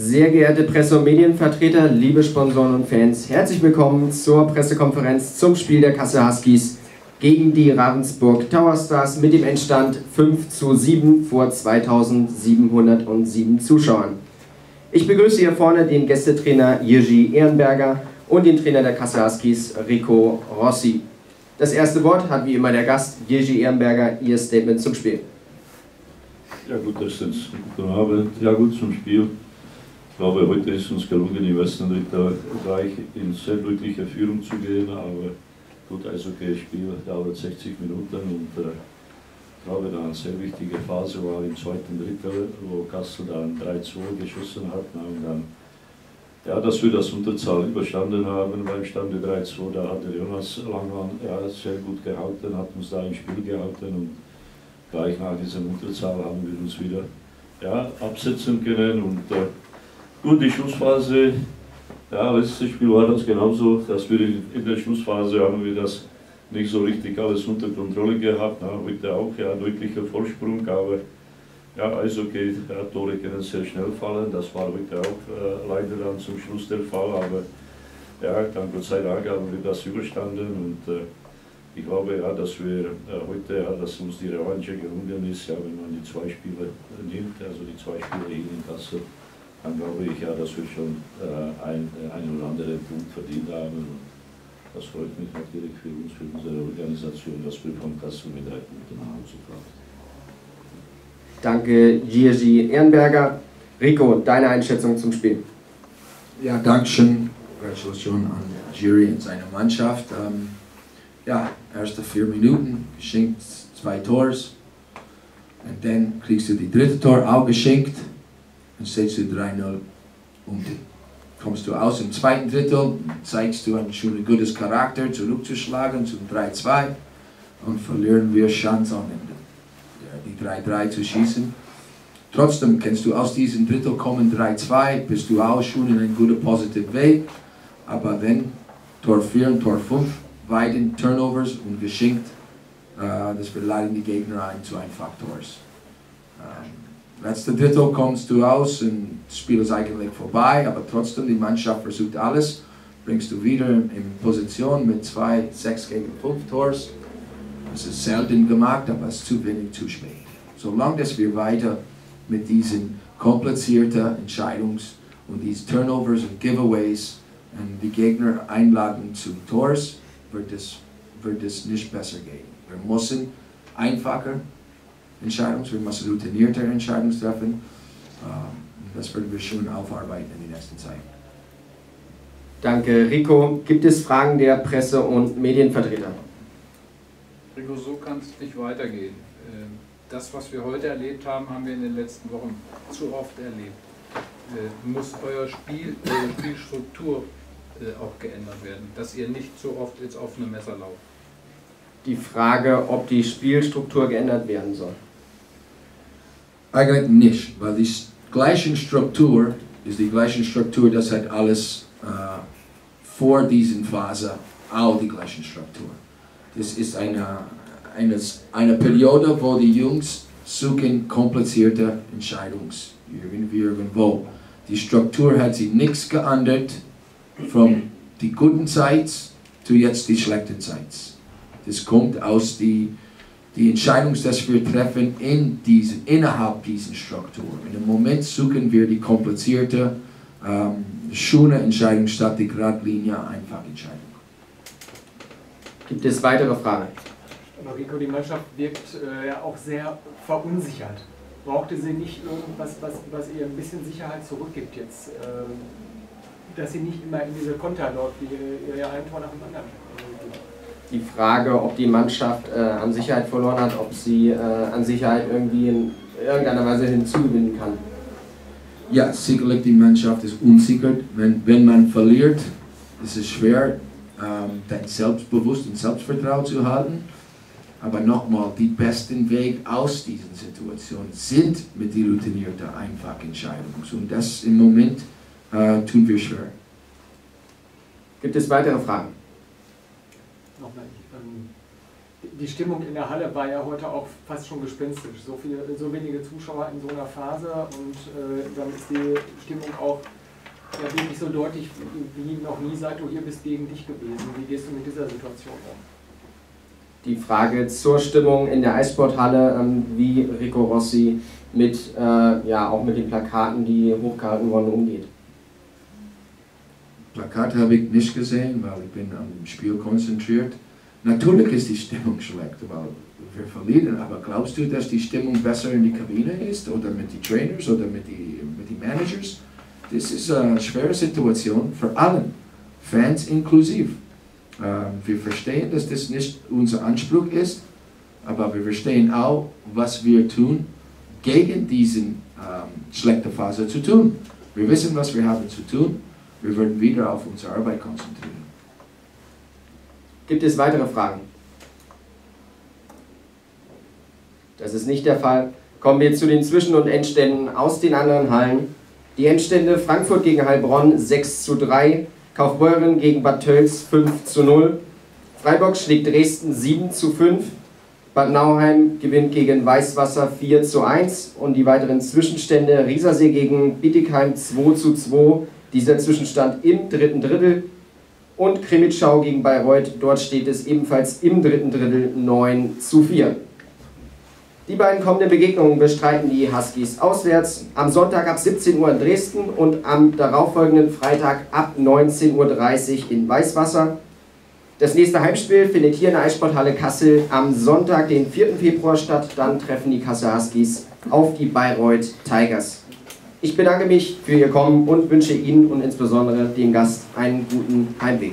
Sehr geehrte Presse- und Medienvertreter, liebe Sponsoren und Fans, herzlich willkommen zur Pressekonferenz zum Spiel der Kassel Huskies gegen die Ravensburg Tower Stars mit dem Endstand 5 zu 7 vor 2707 Zuschauern. Ich begrüße hier vorne den Gästetrainer Jiří Ehrenberger und den Trainer der Kassel Huskies Rico Rossi. Das erste Wort hat wie immer der Gast Jiří Ehrenberger, Ihr Statement zum Spiel. Ja gut, erstens guten Abend. Ja gut zum Spiel. Ich glaube, heute ist uns gelungen, im gleich in sehr deutliche Führung zu gehen, aber gut, also okay, Spiel dauert 60 Minuten und äh, ich glaube, da eine sehr wichtige Phase war im zweiten Drittel, wo Kassel dann 3-2 geschossen hat und dann ja, dass wir das Unterzahl überstanden haben beim Stande 3-2, da hat der Jonas Langmann ja, sehr gut gehalten, hat uns da im Spiel gehalten und gleich nach dieser Unterzahl haben wir uns wieder ja, absetzen können und äh, gut, die Schlussphase, ja, letztes Spiel war das genauso, dass wir in der Schlussphase haben wir das nicht so richtig alles unter Kontrolle gehabt, na, heute auch ja, deutlicher Vorsprung, aber ja, Eishockey, ja, Tore können sehr schnell fallen, das war heute auch äh, leider dann zum Schluss der Fall, aber ja, dann Gott sei Dank haben wir das überstanden und äh, ich glaube ja, dass wir äh, heute, ja, dass uns die Revanche gelungen ist, ja, wenn man die zwei Spiele nimmt, also die zwei Spiele in Kassel, dann glaube ich ja, dass wir schon äh, ein, einen oder anderen Punkt verdient haben. Und das freut mich natürlich für uns, für unsere Organisation, dass wir von Kassel mit drei Punkten nach Hause fahren. Danke, Jiří Ehrenberger. Rico, deine Einschätzung zum Spiel. Ja, Dankeschön. Gratulation an Jiří und seine Mannschaft. Ähm, ja, erste vier Minuten, geschenkt zwei Tors. Und dann kriegst du die dritte Tor auch geschenkt. Dann stehst du 3-0 und kommst du aus im zweiten Drittel, zeigst du ein schon gutes Charakter, zurückzuschlagen zum 3-2 und verlieren wir Chance am Ende die 3-3 zu schießen. Trotzdem kannst du aus diesem Drittel kommen 3-2, bist du auch schon in einem guten positive Weg. Aber wenn Tor 4 und Tor 5 beiden Turnovers und geschenkt, äh, das verleiten die Gegner ein zu ein Faktors. Ähm, letzte Drittel kommst du aus und das Spiel ist eigentlich vorbei, aber trotzdem die Mannschaft versucht alles, bringst du wieder in Position mit 2, 6 gegen 5 Tors. Das ist selten gemacht, aber es ist zu wenig, zu spät. Solange wir weiter mit diesen komplizierten Entscheidungs- und diesen Turnovers und Giveaways und die Gegner einladen zu Tors, wird es, wird es nicht besser gehen. Wir müssen einfacher Entscheidungen, wir müssen routinierter Entscheidungen treffen. Das werden wir schon aufarbeiten in der nächsten Zeit. Danke, Rico. Gibt es Fragen der Presse- und Medienvertreter? Rico, so kann es nicht weitergehen. Ähm, das, was wir heute erlebt haben, haben wir in den letzten Wochen zu oft erlebt. Äh, muss euer Spiel, eure Spielstruktur äh, auch geändert werden, dass ihr nicht so oft ins offene Messer lauft? Die Frage, ob die Spielstruktur geändert werden soll. Eigentlich nicht, weil die gleiche Struktur ist die gleiche Struktur, das hat alles äh, vor dieser Phase auch die gleiche Struktur. Das ist eine, eine, eine Periode, wo die Jungs suchen komplizierte Entscheidungen. Irgendwie irgendwo. Die Struktur hat sich nichts geändert von die guten Zeiten zu jetzt die schlechten Zeiten. Das kommt aus die, die Entscheidung, die wir treffen in diesen, innerhalb dieser Struktur. Im Moment suchen wir die komplizierte, ähm, schöne Entscheidung statt die Gradlinie einfach Entscheidung. Gibt es weitere Fragen? Rico, die Mannschaft wirkt äh, ja auch sehr verunsichert. Brauchte sie nicht irgendwas, was, was ihr ein bisschen Sicherheit zurückgibt jetzt? Äh, dass sie nicht immer in diese Konter dort, wie ihr ja ein Tor nach dem anderen Die Frage, ob die Mannschaft äh, an Sicherheit verloren hat, ob sie äh, an Sicherheit irgendwie in irgendeiner Weise hinzugewinnen kann. Ja, sicherlich die Mannschaft ist unsicher. Wenn, wenn man verliert, ist es schwer, ähm, dein Selbstbewusstsein und Selbstvertrauen zu halten. Aber nochmal, die besten Weg aus diesen Situationen sind mit den routinierten Einfachentscheidungen. Und das im Moment äh, tun wir schwer. Gibt es weitere Fragen? Nochmal, ähm, die Stimmung in der Halle war ja heute auch fast schon gespenstisch. So, viele, so wenige Zuschauer in so einer Phase und äh, dann ist die Stimmung auch ja, wirklich so deutlich wie noch nie, seit du hier bist, gegen dich gewesen. Wie gehst du mit dieser Situation um? Die Frage zur Stimmung in der Eissporthalle, ähm, wie Rico Rossi mit, äh, ja, auch mit den Plakaten, die hochgehalten wurden, umgeht. Plakate habe ich nicht gesehen, weil ich bin am Spiel konzentriert. Natürlich ist die Stimmung schlecht, weil wir verlieren, aber glaubst du, dass die Stimmung besser in die Kabine ist oder mit den Trainers oder mit den mit die Managers? Das ist eine schwere Situation für alle, Fans inklusiv. Ähm, wir verstehen, dass das nicht unser Anspruch ist, aber wir verstehen auch, was wir tun, gegen diese ähm, schlechte Phase zu tun. Wir wissen, was wir haben zu tun. Wir werden wieder auf unsere Arbeit konzentrieren. Gibt es weitere Fragen? Das ist nicht der Fall. Kommen wir zu den Zwischen- und Endständen aus den anderen Hallen. Die Endstände Frankfurt gegen Heilbronn 6 zu 3, Kaufbeuren gegen Bad Tölz 5 zu 0, Freiburg schlägt Dresden 7 zu 5, Bad Nauheim gewinnt gegen Weißwasser 4 zu 1 und die weiteren Zwischenstände Riesersee gegen Bietigheim 2 zu 2, dieser Zwischenstand im dritten Drittel und Krimitschau gegen Bayreuth, dort steht es ebenfalls im dritten Drittel 9 zu 4. Die beiden kommenden Begegnungen bestreiten die Huskies auswärts am Sonntag ab 17 Uhr in Dresden und am darauffolgenden Freitag ab 19.30 Uhr in Weißwasser. Das nächste Heimspiel findet hier in der Eissporthalle Kassel am Sonntag, den 4. Februar statt. Dann treffen die Kassel Huskies auf die Bayreuth Tigers. Ich bedanke mich für Ihr Kommen und wünsche Ihnen und insbesondere dem Gast einen guten Heimweg.